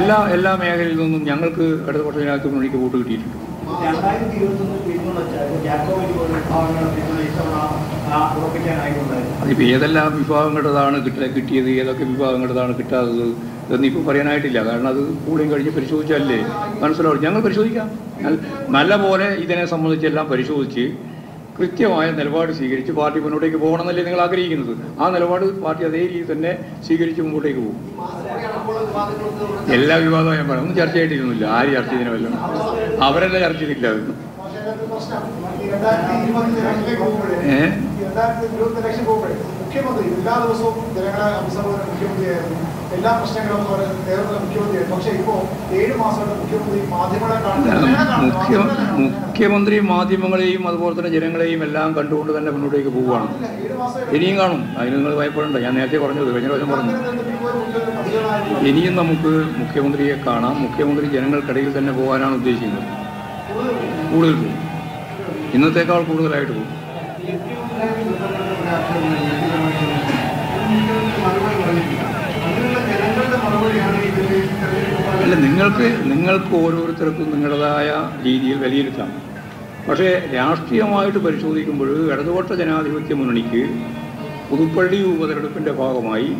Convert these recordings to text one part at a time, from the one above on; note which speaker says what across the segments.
Speaker 1: എല്ലാ എല്ലാ മേഖലയിൽ നിന്നും ഞങ്ങൾക്ക് ഇടതുപക്ഷ ജനാധിപത്യ മുന്നണിക്ക് വോട്ട് കിട്ടിയിട്ടുണ്ട്. അതിപ്പോൾ ഏതെല്ലാം വിഭാഗങ്ങളുടേതാണ് കിട്ട കിട്ടിയത് ഏതൊക്കെ വിഭാഗങ്ങളുടേതാണ് കിട്ടാത്തത് എന്നിപ്പോൾ പറയാനായിട്ടില്ല. കാരണം അത് കൂടെയും കഴിഞ്ഞ് പരിശോധിച്ചല്ലേ? മനസ്സിലാവും ഞങ്ങൾ പരിശോധിക്കാം. നല്ല പോലെ ഇതിനെ സംബന്ധിച്ചെല്ലാം പരിശോധിച്ച് കൃത്യമായ നിലപാട് സ്വീകരിച്ച് പാർട്ടി മുന്നോട്ടേക്ക് പോകണമെന്നല്ലേ നിങ്ങൾ ആഗ്രഹിക്കുന്നത്. ആ നിലപാട് പാർട്ടി അതേ രീതിയിൽ തന്നെ സ്വീകരിച്ച് മുമ്പോട്ടേക്ക് പോകും. എല്ലാ വിവാദവും ഞാൻ പറയാം. ഒന്നും ചർച്ച ചെയ്തിട്ടൊന്നുമില്ല. ആര് ചർച്ച ചെയ്തതിനെ വല്ലതും. അവരല്ല ചർച്ച ചെയ്തില്ല അതൊന്നും ഏഹ്
Speaker 2: മുഖ്യമന്ത്രി എല്ലാ ദിവസവും ജനങ്ങളെ അഭിസംബോധന മുഖ്യമന്ത്രിയായിരുന്നു. എല്ലാ പ്രശ്നങ്ങളും മുഖ്യമന്ത്രി
Speaker 1: മാധ്യമങ്ങളെയും അതുപോലെ തന്നെ ജനങ്ങളെയും എല്ലാം കണ്ടുകൊണ്ട് തന്നെ മുന്നോട്ടേക്ക് പോവുകയാണ്. ഇനിയും കാണും. അതിന് നിങ്ങൾ ഭയപ്പെടേണ്ട. ഞാൻ നേരത്തെ പറഞ്ഞത് കഴിഞ്ഞ പ്രാവശ്യം പറഞ്ഞു ഇനിയും നമുക്ക് മുഖ്യമന്ത്രിയെ കാണാം. മുഖ്യമന്ത്രി ജനങ്ങൾക്കിടയിൽ തന്നെ പോകാനാണ് ഉദ്ദേശിക്കുന്നത്. കൂടുതൽ പോകും. ഇന്നത്തേക്കാൾ കൂടുതലായിട്ട് പോകും. നിങ്ങൾക്ക് നിങ്ങൾക്ക് ഓരോരുത്തർക്കും നിങ്ങളുടേതായ രീതിയിൽ വിലയിരുത്താം. പക്ഷേ രാഷ്ട്രീയമായിട്ട് പരിശോധിക്കുമ്പോൾ ഇടതുപക്ഷ ജനാധിപത്യ മുന്നണിക്ക് പുതുപ്പള്ളി ഉപതെരഞ്ഞെടുപ്പിന്റെ ഭാഗമായി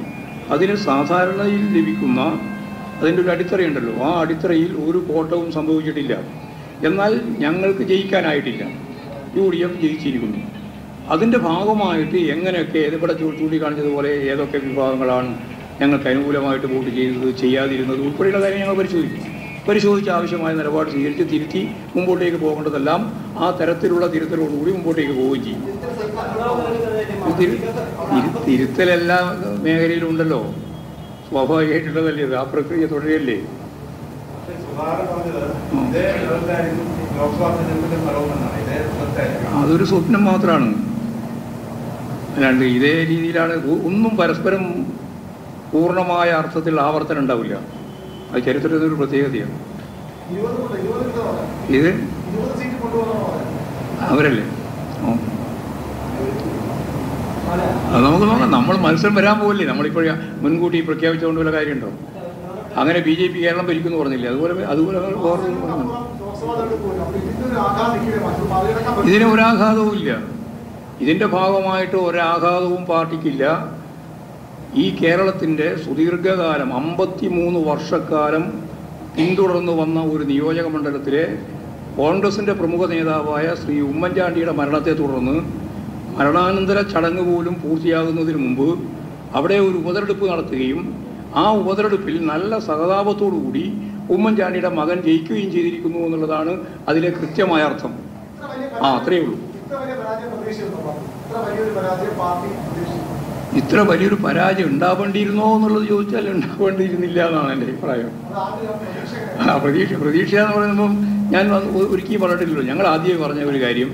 Speaker 1: അതിന് സാധാരണയിൽ ലഭിക്കുന്ന അതിന്റെ ഒരു അടിത്തറയുണ്ടല്ലോ. ആ അടിത്തറയിൽ ഒരു കോട്ടവും സംഭവിച്ചിട്ടില്ല. എന്നാൽ ഞങ്ങൾക്ക് ജയിക്കാനായിട്ടില്ല. യു ഡി എഫ് ജയിച്ചിരിക്കുന്നു. അതിന്റെ ഭാഗമായിട്ട് എങ്ങനെയൊക്കെ ഇവിടെ ചൂണ്ടിക്കാണിച്ചതുപോലെ ഏതൊക്കെ വിഭാഗങ്ങളാണ് ഞങ്ങൾക്ക് അനുകൂലമായിട്ട് വോട്ട് ചെയ്തത് ചെയ്യാതിരുന്നത് ഉൾപ്പെടെയുള്ള കാര്യം ഞങ്ങൾ പരിശോധിക്കും. പരിശോധിച്ച് ആവശ്യമായ നിലപാട് സ്വീകരിച്ച് തിരുത്തി മുമ്പോട്ടേക്ക് പോകേണ്ടതെല്ലാം ആ തരത്തിലുള്ള തിരുത്തലോടുകൂടി മുമ്പോട്ടേക്ക് പോവുകയും ചെയ്യും. തിരുത്തലെല്ലാ എല്ലാ മേഖലയിലും ഉണ്ടല്ലോ സ്വാഭാവികമായിട്ടുള്ളതല്ലേ ആ പ്രക്രിയ
Speaker 3: തുടരല്ലേ?
Speaker 1: അതൊരു സ്വപ്നം മാത്രമാണ് അല്ലാണ്ട് ഇതേ രീതിയിലാണ് ഒന്നും പരസ്പരം പൂർണമായ അർത്ഥത്തിൽ ആവർത്തനം ഉണ്ടാവില്ല. അത് ചരിത്രത്തിന്റെ ഒരു പ്രത്യേകതയാണ്. ഇത്? അവരല്ലേ. അത് നമുക്ക് നോക്കാം. നമ്മൾ മത്സരം വരാൻ പോകില്ലേ നമ്മളിപ്പോൾ മുൻകൂട്ടി പ്രഖ്യാപിച്ചുകൊണ്ട് വല്ല കാര്യമുണ്ടോ? അങ്ങനെ ബി ജെ പി കേരളം ഭരിക്കുന്നു പറഞ്ഞില്ലേ? അതുപോലെ അതുപോലെ ഇതിന് ഒരാഘാതവും ഇല്ല ഇതിന്റെ ഭാഗമായിട്ട് ഒരാഘാതവും പാർട്ടിക്കില്ല. ഈ കേരളത്തിന്റെ സുദീർഘകാലം അമ്പത്തി മൂന്ന് വർഷക്കാലം പിന്തുടർന്നു വന്ന ഒരു നിയോജക മണ്ഡലത്തിലെ കോൺഗ്രസിന്റെ പ്രമുഖ നേതാവായ ശ്രീ ഉമ്മൻചാണ്ടിയുടെ മരണത്തെ തുടർന്ന് മരണാനന്തര ചടങ്ങ് പോലും പൂർത്തിയാകുന്നതിന് മുമ്പ് അവിടെ ഒരു ഉപതെരഞ്ഞെടുപ്പ് നടത്തുകയും ആ ഉപതെരഞ്ഞെടുപ്പിൽ നല്ല സഹതാപത്തോടുകൂടി ഉമ്മൻചാണ്ടിയുടെ മകൻ ജയിക്കുകയും ചെയ്തിരിക്കുന്നു എന്നുള്ളതാണ് അതിലെ കൃത്യമായ അർത്ഥം. ആ അത്രയേ ഉള്ളൂ.
Speaker 2: ഇത്ര വലിയൊരു പരാജയം
Speaker 1: ഉണ്ടാവേണ്ടിയിരുന്നോ എന്നുള്ളത് ചോദിച്ചാൽ ഉണ്ടാവേണ്ടിയിരുന്നില്ല എന്നാണ് എന്റെ അഭിപ്രായം. ആ പ്രതീക്ഷ പ്രതീക്ഷ എന്ന് പറയുമ്പം ഞാൻ ഒരിക്കലും പറഞ്ഞിട്ടില്ലല്ലോ. ഞങ്ങൾ ആദ്യമേ പറഞ്ഞ ഒരു കാര്യം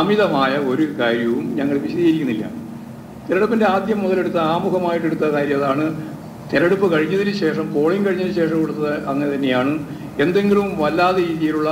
Speaker 1: അമിതമായ ഒരു കാര്യവും ഞങ്ങൾ വിശദീകരിക്കുന്നില്ല. തിരഞ്ഞെടുപ്പിന്റെ ആദ്യം മുതലെടുത്ത ആമുഖമായിട്ടെടുത്ത കാര്യം അതാണ്. തിരഞ്ഞെടുപ്പ് കഴിഞ്ഞതിന് ശേഷം പോളിംഗ് കഴിഞ്ഞതിന് ശേഷം കൊടുത്തത് അങ്ങനെ തന്നെയാണ്. എന്തെങ്കിലും വല്ലാതെ രീതിയിലുള്ള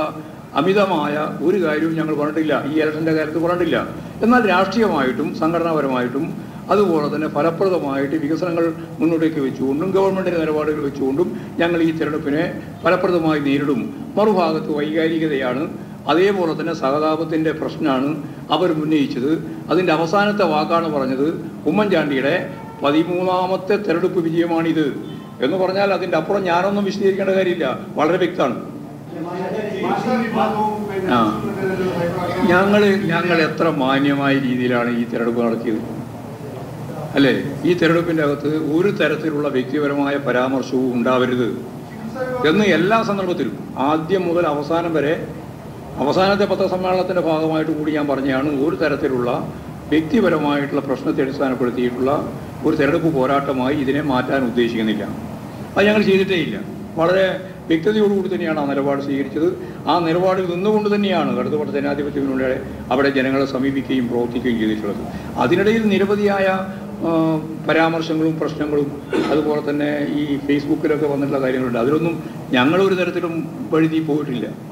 Speaker 1: അമിതമായ ഒരു കാര്യവും ഞങ്ങൾ പറഞ്ഞിട്ടില്ല. ഈ ഇലക്ഷന്റെ കാര്യത്തിൽ പറഞ്ഞിട്ടില്ല. എന്നാൽ രാഷ്ട്രീയമായിട്ടും സംഘടനാപരമായിട്ടും അതുപോലെ തന്നെ ഫലപ്രദമായിട്ട് വികസനങ്ങൾ മുന്നോട്ടേക്ക് വെച്ചുകൊണ്ടും ഗവൺമെന്റിന്റെ നിലപാടുകൾ വെച്ചുകൊണ്ടും ഞങ്ങൾ ഈ തിരഞ്ഞെടുപ്പിനെ ഫലപ്രദമായി നേരിടും. മറുഭാഗത്ത് വൈകാരികതയാണ്. അതേപോലെ തന്നെ സഹതാപത്തിന്റെ പ്രശ്നമാണ് അവർ ഉന്നയിച്ചത്. അതിന്റെ അവസാനത്തെ വാക്കാണ് പറഞ്ഞത് ഉമ്മൻചാണ്ടിയുടെ പതിമൂന്നാമത്തെ തെരഞ്ഞെടുപ്പ് വിജയമാണിത്. എന്ന് പറഞ്ഞാൽ അതിന്റെ അപ്പുറം ഞാനൊന്നും വിശദീകരിക്കേണ്ട കാര്യമില്ല. വളരെ വ്യക്തമാണ്. ഞങ്ങൾ ഞങ്ങൾ എത്ര മാന്യമായ രീതിയിലാണ് ഈ തിരഞ്ഞെടുപ്പ് നടത്തിയത്? അല്ലേ? ഈ തെരഞ്ഞെടുപ്പിന്റെ അകത്ത് ഒരു തരത്തിലുള്ള വ്യക്തിപരമായ പരാമർശവും ഉണ്ടാവരുത് എന്ന് എല്ലാ സന്ദർഭത്തിലും ആദ്യം മുതൽ അവസാനം വരെ അവസാനത്തെ പത്രസമ്മേളനത്തിന്റെ ഭാഗമായിട്ട് കൂടി ഞാൻ പറഞ്ഞതാണ് ഒരു തരത്തിലുള്ള വ്യക്തിപരമായിട്ടുള്ള പ്രശ്നത്തെ അടിസ്ഥാനപ്പെടുത്തിയിട്ടുള്ള ഒരു തെരഞ്ഞെടുപ്പ് പോരാട്ടമായി ഇതിനെ മാറ്റാൻ ഉദ്ദേശിക്കുന്നില്ല. അത് ഞങ്ങൾ ചെയ്തിട്ടേ ഇല്ല. വളരെ വ്യക്തതയോടുകൂടി തന്നെയാണ് ആ നിലപാട് സ്വീകരിച്ചത്. ആ നിലപാടിൽ നിന്നുകൊണ്ട് തന്നെയാണ് ജനാധിപത്യ ജനാധിപത്യത്തിനുള്ള അവിടെ ജനങ്ങളെ സമീപിക്കുകയും പ്രവർത്തിക്കുകയും ചെയ്തിട്ടുള്ളത്. അതിനിടയിൽ നിരവധിയായ പരാമർശങ്ങളും പ്രശ്നങ്ങളും അതുപോലെ തന്നെ ഈ ഫേസ്ബുക്കിലൊക്കെ വന്നിട്ടുള്ള കാര്യങ്ങളുണ്ട്. അതിലൊന്നും ഞങ്ങളൊരു തരത്തിലും വഴുതി പോയിട്ടില്ല.